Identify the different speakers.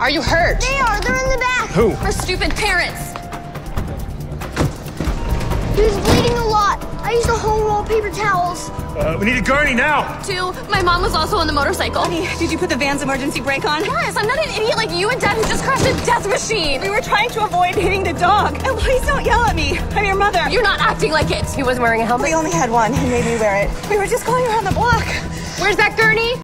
Speaker 1: Are you hurt?
Speaker 2: They are. They're in the back.
Speaker 3: Who?
Speaker 1: Her stupid parents.
Speaker 2: He was bleeding a lot. I used a whole roll of paper towels.
Speaker 3: Uh, we need a gurney now.
Speaker 1: Two, my mom was also on the motorcycle.
Speaker 4: Honey, did you put the van's emergency brake on?
Speaker 1: Yes, I'm not an idiot like you and dad who just crashed a death machine.
Speaker 4: We were trying to avoid hitting the dog. And please don't yell at me. I'm your mother.
Speaker 1: You're not acting like it. He wasn't wearing a helmet.
Speaker 4: We only had one. He made me wear it. We were just going around the block.
Speaker 1: Where's that gurney?